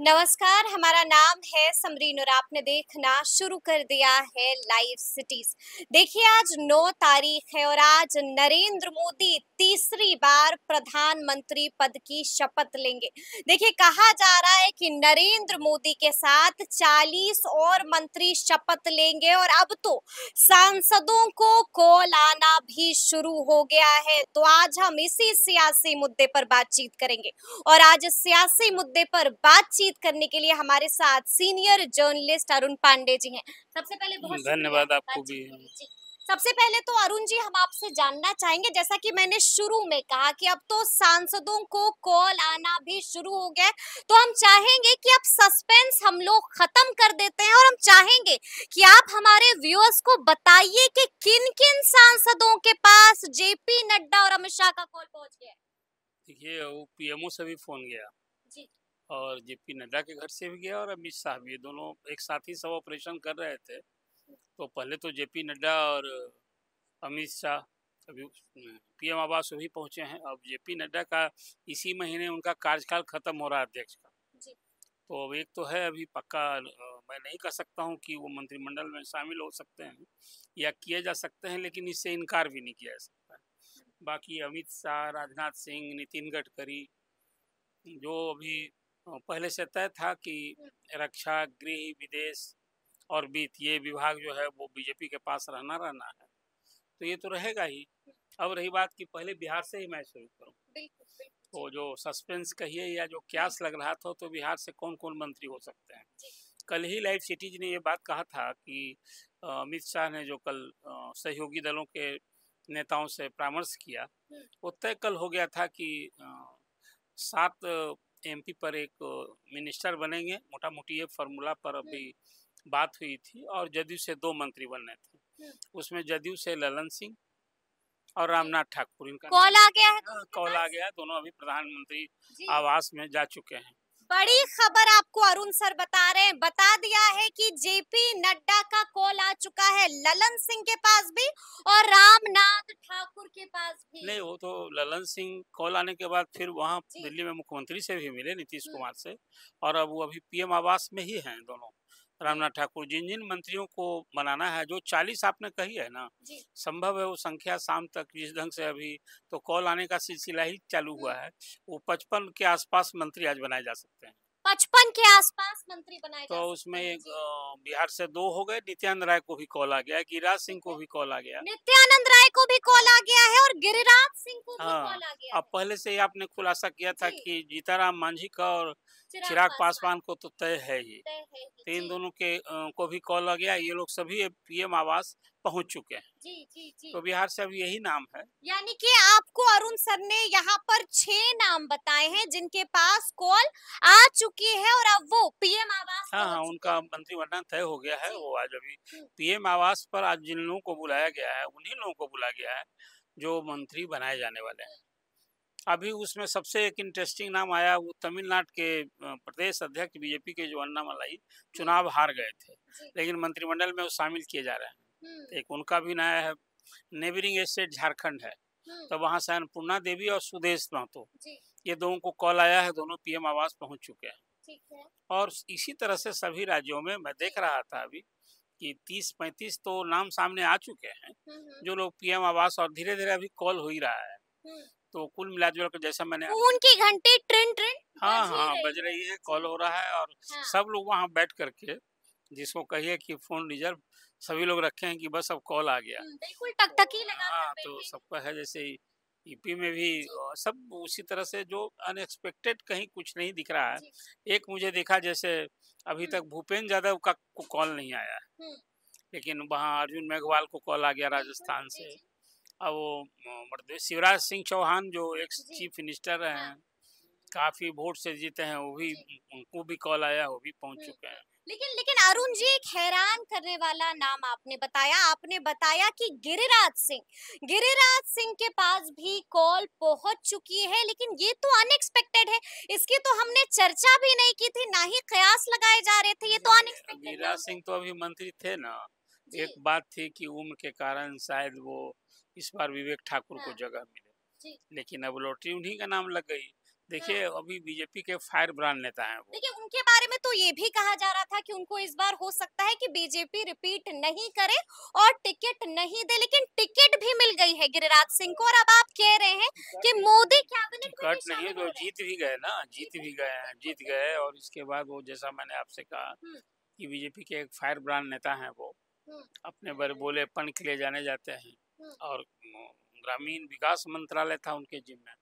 नमस्कार, हमारा नाम है समरीन और आपने देखना शुरू कर दिया है लाइव सिटीज़ देखिए, आज 9 तारीख है और आज नरेंद्र मोदी तीसरी बार प्रधानमंत्री पद की शपथ लेंगे। देखिए, कहा जा रहा है कि नरेंद्र मोदी के साथ 40 और मंत्री शपथ लेंगे और अब तो सांसदों को कॉल आना भी शुरू हो गया है। तो आज हम इसी सियासी मुद्दे पर बातचीत करेंगे और आज सियासी मुद्दे पर बातचीत करने के लिए हमारे साथ सीनियर जर्नलिस्ट अरुण पांडे जी हैं सबसे पहले बहुत धन्यवाद आपको भी। सबसे पहले तो अरुण जी हम आपसे जानना चाहेंगे जैसा कि मैंने शुरू में कहा कि अब तो सांसदों को कॉल आना भी शुरू हो गया तो हम चाहेंगे कि अब सस्पेंस हम लोग खत्म कर देते हैं और हम चाहेंगे कि आप हमारे व्यूअर्स को बताइए कि किन किन सांसदों के पास जेपी नड्डा और अमित शाह का कॉल पहुँच गया देखिए वो पीएमओ से भी फ़ोन गया। और जेपी नड्डा के घर से भी गया और अमित शाह भी। दोनों एक साथ ही सब ऑपरेशन कर रहे थे। तो पहले तो जेपी नड्डा और अमित शाह अभी पीएम आवास भी पहुँचे हैं। अब जेपी नड्डा का इसी महीने उनका कार्यकाल खत्म हो रहा है अध्यक्ष का। तो अब एक तो है अभी पक्का मैं नहीं कह सकता हूँ कि वो मंत्रिमंडल में शामिल हो सकते हैं या किए जा सकते हैं लेकिन इससे इनकार भी नहीं किया जा सकता। है बाकी अमित शाह राजनाथ सिंह नितिन गडकरी जो अभी पहले से तय था कि रक्षा गृह विदेश और वित्त ये विभाग जो है वो बीजेपी के पास रहना रहना है। तो ये तो रहेगा ही। अब रही बात कि पहले बिहार से ही मैं शुरू करूँ। बिल्कुल तो जो सस्पेंस कहिए या जो क्यास लग रहा था तो बिहार से कौन कौन मंत्री हो सकते हैं? कल ही लाइव सिटीज़ ने ये बात कहा था कि अमित शाह ने जो कल सहयोगी दलों के नेताओं से परामर्श किया। वो तय कल हो गया था कि सात एमपी पर एक मिनिस्टर बनेंगे। मोटा मोटी ये फार्मूला पर अभी बात हुई थी और जदयू से दो मंत्री बनने थे। उसमें जदयू से ललन सिंह और रामनाथ ठाकुर। इनका कॉल आ गया है हाँ, कॉल आ गया दोनों अभी प्रधानमंत्री आवास में जा चुके हैं। बड़ी खबर आपको अरुण सर बता रहे हैं। बता दिया है कि जेपी नड्डा का कॉल आ चुका है ललन सिंह के पास भी और रामनाथ ठाकुर के पास भी। नहीं वो तो ललन सिंह कॉल आने के बाद फिर वहाँ दिल्ली में मुख्यमंत्री से भी मिले नीतीश हम्म। कुमार से और अब वो अभी पीएम आवास में ही हैं दोनों। रामनाथ ठाकुर जिन जिन मंत्रियों को बनाना है जो चालीस आपने कही है ना संभव है वो संख्या शाम तक जिस ढंग से अभी तो कॉल आने का सिलसिला ही चालू हुआ है वो पचपन के आसपास मंत्री आज बनाए जा सकते हैं। पचपन के आसपास मंत्री बनाए तो उसमें एक, बिहार से दो हो गए नित्यानंद राय को भी कॉल आ गया गिरिराज सिंह को भी कॉल आ गया। नित्यानंद राय को भी कॉल आ गया है और गिरिराज सिंह को भी हाँ, कॉल आ गया अब पहले से ही आपने खुलासा किया था। कि जीताराम मांझी का और चिराग पासवान को तो तय है ही। तो इन दोनों के को भी कॉल आ गया ये लोग सभी पीएम आवास पहुँच चुके हैं। जी जी जी। तो बिहार से अब यही नाम है। यानी कि आपको अरुण सर ने यहाँ पर छह नाम बताए हैं जिनके पास कॉल आ चुकी है और अब वो पीएम आवास हाँ हाँ उनका। मंत्रिमंडल तय हो गया है वो आज अभी। पीएम आवास पर आज जिन लोगों को बुलाया गया है उन्हीं लोगों को बुलाया गया है जो मंत्री बनाए जाने वाले हैं। अभी उसमें सबसे एक इंटरेस्टिंग नाम आया वो तमिलनाडु के प्रदेश अध्यक्ष बीजेपी के जो अन्नामलाई चुनाव हार गए थे। लेकिन मंत्रिमंडल में वो शामिल किए जा रहे हैं। हम्म, एक उनका भी नया है नेबरिंग स्टेट झारखंड है। हम्म, तो वहाँ से अन्नपूर्णा देवी और सुदेश महतो। ये दोनों को कॉल आया है दोनों पीएम आवास पहुँच चुके हैं। और इसी तरह से सभी राज्यों में मैं देख रहा था अभी कि 30-35 तो नाम सामने आ चुके हैं। हम्म, जो लोग पीएम आवास और धीरे धीरे अभी कॉल हो ही रहा है। तो कुल मिला जुला जैसा मैंने फ़ोन की घंटी ट्रिन ट्रिन हाँ हाँ बज रही है कॉल हो रहा है और हाँ, सब लोग वहाँ बैठ करके जिसको कहिए कि फ़ोन रिज़र्व सभी लोग रखे हैं कि बस अब कॉल आ गया। हम्म, बिल्कुल टकटकी लगा हाँ तो सबका है जैसे यूपी में भी सब उसी तरह से जो अनएक्सपेक्टेड कहीं कुछ नहीं दिख रहा है। एक मुझे देखा जैसे अभी हम्म। तक भूपेंद्र यादव का कॉल नहीं आया। हम्म। लेकिन वहाँ अर्जुन मेघवाल को कॉल आ गया राजस्थान से। अब वो शिवराज सिंह चौहान जो एक्स चीफ मिनिस्टर हैं हाँ। काफ़ी वोट से जीते हैं वो भी उनको भी कॉल आया वो भी पहुँच हम्म। चुके हैं। लेकिन लेकिन अरुण जी एक हैरान करने वाला नाम आपने बताया आपने बताया कि गिरिराज सिंह गिरिराज सिंह के पास भी कॉल पहुँच चुकी है लेकिन ये तो अनएक्सपेक्टेड है इसकी तो हमने चर्चा भी नहीं की थी ना ही कयास लगाए जा रहे थे ये तो अनएक्सपेक्टेड गिरिराज सिंह तो अभी मंत्री थे ना एक बात थी कि उम्र के कारण शायद वो इस बार विवेक ठाकुर को हाँ। जगह मिले लेकिन अब लॉटरी उन्हीं का नाम लग गई देखिए अभी बीजेपी के फायर ब्रांड नेता हैं वो देखिए उनके बारे में तो ये भी कहा जा रहा था कि उनको इस बार हो सकता है कि बीजेपी रिपीट नहीं करे और टिकट नहीं दे लेकिन टिकट भी मिल गई है गिरिराज सिंह को और अब आप कह रहे हैं कि मोदी कैबिनेट टिकट नहीं तो हो हैं। जीत भी गए ना जीत भी गए हैं जीत गए और इसके बाद वो जैसा मैंने आपसे कहा हम्म। कि बीजेपी के एक फायर ब्रांड नेता है वो हम्म। अपने बर बोलेपन के लिए जाने जाते हैं। और ग्रामीण विकास मंत्रालय था उनके जिम्मे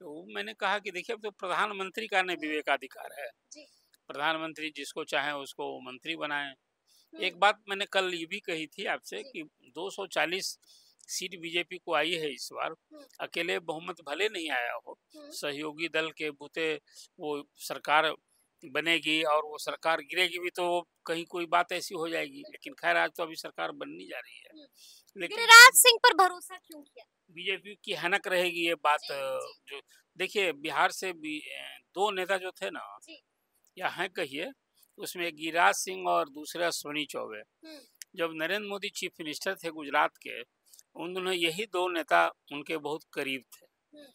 तो मैंने कहा कि देखिए अब तो प्रधानमंत्री का नहीं विवेकाधिकार है। प्रधानमंत्री जिसको चाहे उसको मंत्री बनाए। हम्म, एक बात मैंने कल ये भी कही थी आपसे। कि 240 सीट बीजेपी को आई है इस बार। हम्म। अकेले बहुमत भले नहीं आया हो हम्म, सहयोगी दल के बूते वो सरकार बनेगी और वो सरकार गिरेगी भी तो कहीं कोई बात ऐसी हो जाएगी। लेकिन खैर आज तो अभी सरकार बननी जा रही है। गिरिराज सिंह पर भरोसा क्यों किया बीजेपी की हनक रहेगी ये बात जी, जी। जो देखिए बिहार से भी दो नेता जो थे ना। या हैं कहिए उसमें गिरिराज सिंह और दूसरे अश्वनी चौबे हम्म। जब नरेंद्र मोदी चीफ मिनिस्टर थे गुजरात के उन दोनों यही दो नेता उनके बहुत करीब थे हम्म।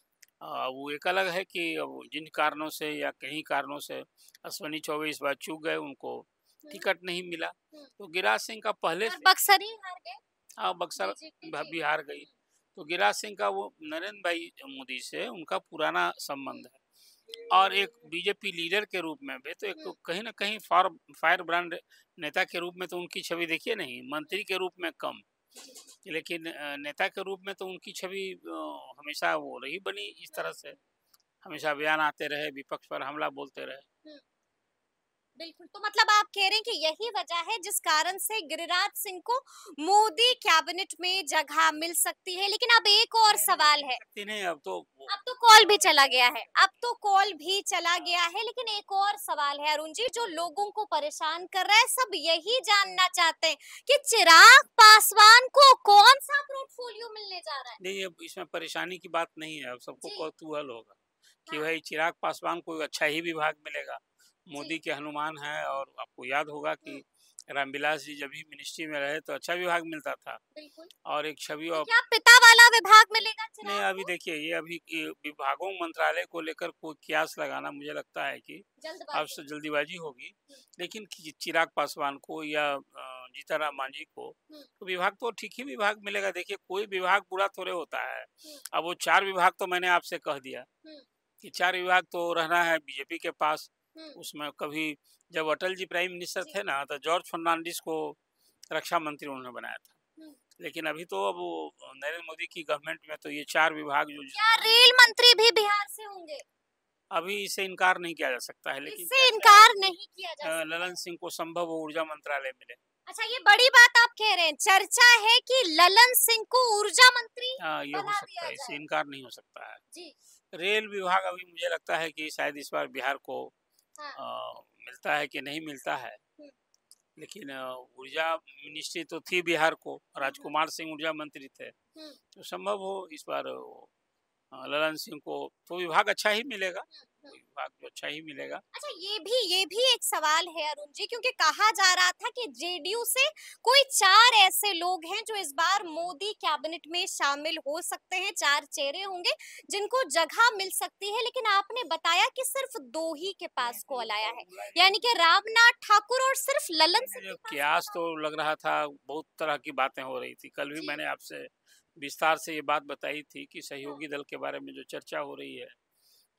आ, वो एक अलग है कि अब जिन कारणों से या कहीं कारणों से अश्वनी चौबे इस बार चूक गए उनको टिकट नहीं मिला हम्म। तो गिरिराज सिंह का पहले से बक्सर ही हार गए हाँ बक्सर। बिहार गई। तो गिरिराज सिंह का वो नरेंद्र भाई मोदी से उनका पुराना संबंध है। और एक बीजेपी लीडर के रूप में भी तो एक तो कहीं ना कहीं फार फायर ब्रांड नेता के रूप में तो उनकी छवि देखिए नहीं मंत्री के रूप में कम। लेकिन नेता के रूप में तो उनकी छवि हमेशा वो रही बनी इस तरह से। हमेशा बयान आते रहे विपक्ष पर हमला बोलते रहे। बिल्कुल तो मतलब आप कह रहे हैं कि यही वजह है जिस कारण से गिरिराज सिंह को मोदी कैबिनेट में जगह मिल सकती है। लेकिन अब एक और सवाल है। नहीं अब तो अब तो कॉल भी चला गया है अब तो कॉल भी चला गया है। लेकिन एक और सवाल है अरुण जी जो लोगों को परेशान कर रहा है सब यही जानना चाहते हैं कि चिराग पासवान को कौन सा पोर्टफोलियो मिलने जा रहा है? नहीं अब इसमें परेशानी की बात नहीं है अब सबको। कौतूहल होगा कि हाँ। भाई चिराग पासवान को अच्छा ही विभाग मिलेगा। मोदी के हनुमान है और आपको याद होगा कि रामविलास जी जब भी मिनिस्ट्री में रहे तो अच्छा विभाग मिलता था। और एक छवि तो और क्या पिता वाला विभाग मिलेगा नहीं अभी देखिए ये अभी विभागों मंत्रालय को लेकर कोई क्यास लगाना मुझे लगता है कि आपसे जल्दीबाजी। होगी। लेकिन चिराग पासवान को या जीताराम मांझी को। तो विभाग तो ठीक ही विभाग मिलेगा। देखिए कोई विभाग बुरा थोड़े होता है। अब वो चार विभाग तो मैंने आपसे कह दिया। कि चार विभाग तो रहना है बीजेपी के पास। उसमें कभी जब अटल जी प्राइम मिनिस्टर थे ना तो जॉर्ज फर्नांडिस को रक्षा मंत्री उन्होंने बनाया था। हम्म। लेकिन अभी तो अब नरेंद्र मोदी की गवर्नमेंट में तो ये चार विभाग जो क्या रेल मंत्री भी बिहार से होंगे? अभी इसे इनकार नहीं किया जा सकता है लेकिन इससे इनकार नहीं किया जा ललन सिंह को संभव ऊर्जा मंत्रालय मिले। अच्छा ये बड़ी बात आप कह रहे हैं। चर्चा है कि ललन सिंह को ऊर्जा मंत्री हाँ ये हो सकता है इससे इनकार नहीं हो सकता है। जी। रेल विभाग अभी मुझे लगता है कि शायद इस बार बिहार को हाँ अ, मिलता है कि नहीं मिलता है। लेकिन ऊर्जा मिनिस्ट्री तो थी बिहार को राजकुमार सिंह ऊर्जा मंत्री थे। तो संभव हो इस बार ललन सिंह को तो विभाग अच्छा ही मिलेगा। विभाग जो अच्छा ही मिलेगा। अच्छा ये भी ये भी एक सवाल है अरुण जी क्योंकि कहा जा रहा था कि जेडीयू से कोई चार ऐसे लोग हैं जो इस बार मोदी कैबिनेट में शामिल हो सकते हैं चार चेहरे होंगे जिनको जगह मिल सकती है लेकिन आपने बताया कि सिर्फ़ दो ही के पास को आया है। यानी कि रामनाथ ठाकुर और सिर्फ़ ललन सिंह के क्यास तो लग रहा था बहुत तरह की बातें हो रही थी। कल भी मैंने आपसे विस्तार से ये बात बताई थी कि सहयोगी दल के बारे में जो चर्चा हो रही है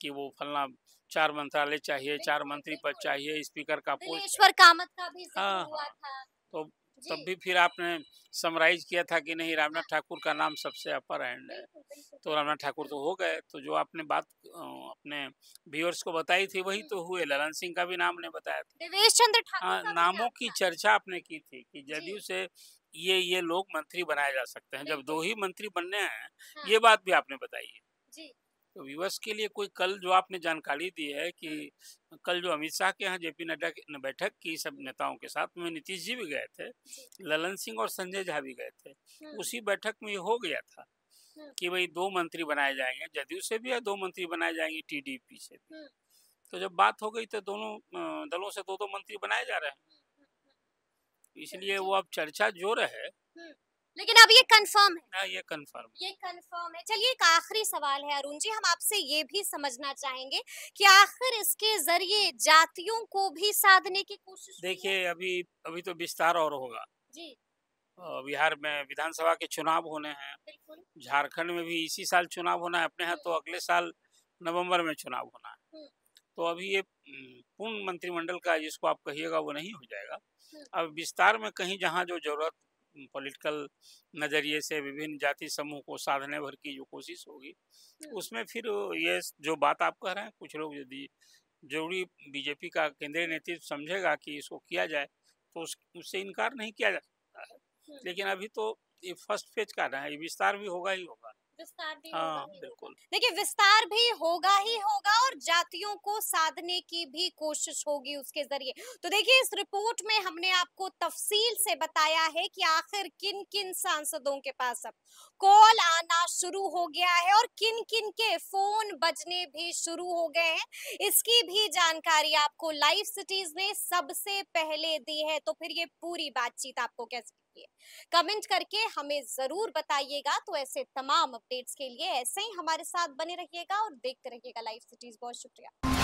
कि वो फलना चार मंत्रालय चाहिए चार मंत्री पद चाहिए स्पीकर का पोस्ट कामत का भी हाँ, हुआ हाँ। था। तो तब भी फिर आपने समराइज किया था कि नहीं रामनाथ ठाकुर का नाम सबसे अपर हैंड है। तो रामनाथ ठाकुर तो हो गए। तो जो आपने बात अपने व्यूअर्स को बताई थी वही तो हुए। ललन सिंह का भी नाम ने बताया था। देवेश चंद्र ठाकुर हाँ नामों की चर्चा आपने की थी कि जदयू से ये ये लोग मंत्री बनाए जा सकते हैं। जब दो ही मंत्री बनने हैं हाँ, ये बात भी आपने बताई है। जी। तो विवश के लिए कोई कल जो आपने जानकारी दी है कि कल जो अमित शाह के यहाँ जेपी नड्डा की बैठक की सब नेताओं के साथ में नीतीश जी भी गए थे ललन सिंह और संजय झा भी गए थे हम्म, उसी बैठक में ये हो गया था हम्म। कि भाई दो मंत्री बनाए जाएँगे जदयू से भी या दो मंत्री बनाए जाएँगे टीडीपी से भी। तो जब बात हो गई तो दोनों दलों से दो दो मंत्री बनाए जा रहे हैं। इसलिए वो अब चर्चा जो रहे हम्म। लेकिन अब ये कंफर्म है। ये कंफर्म ये कंफर्म है। चलिए एक आखिरी सवाल है अरुण जी। हम आपसे ये भी समझना चाहेंगे कि आखिर इसके ज़रिए जातियों को भी साधने की कोशिश देखिए अभी अभी तो विस्तार और होगा। जी। बिहार में विधानसभा के चुनाव होने हैं। झारखंड में भी इसी साल चुनाव होना है अपने यहाँ तो अगले साल नवंबर में चुनाव होना है। हम्म। तो अभी ये हम्म, पूर्ण मंत्रिमंडल का जिसको आप कहिएगा वो नहीं हो जाएगा। हम्म। अब विस्तार में कहीं जहाँ जो ज़रूरत पॉलिटिकल नज़रिए से विभिन्न जाति समूह को साधने भर की जो कोशिश होगी हम्म। उसमें फिर ये जो बात आप कह रहे हैं कुछ लोग यदि ज़रूरी बीजेपी का केंद्रीय नेतृत्व समझेगा कि इसको किया जाए तो उस उससे इनकार नहीं किया जा सकता है हम्म। लेकिन अभी तो ये फ़र्स्ट फ़ेज़ का रहा है ये विस्तार भी होगा ही होगा विस्तार भी हाँ। बिल्कुल। देखिए विस्तार भी होगा ही होगा और जातियों को साधने की भी कोशिश होगी उसके ज़रिए। तो देखिए इस रिपोर्ट में हमने आपको तफसील से बताया है कि आखिर किन किन सांसदों के पास अब कॉल आना शुरू हो गया है और किन किन के फ़ोन बजने भी शुरू हो गए हैं। इसकी भी जानकारी आपको लाइव सिटीज़ ने सबसे पहले दी है। तो फिर ये पूरी बातचीत आपको कैसे है कमेंट करके हमें ज़रूर बताइएगा तो ऐसे तमाम अपडेट्स के लिए ऐसे ही हमारे साथ बने रहिएगा और देखते रहिएगा लाइव सिटीज़। बहुत शुक्रिया।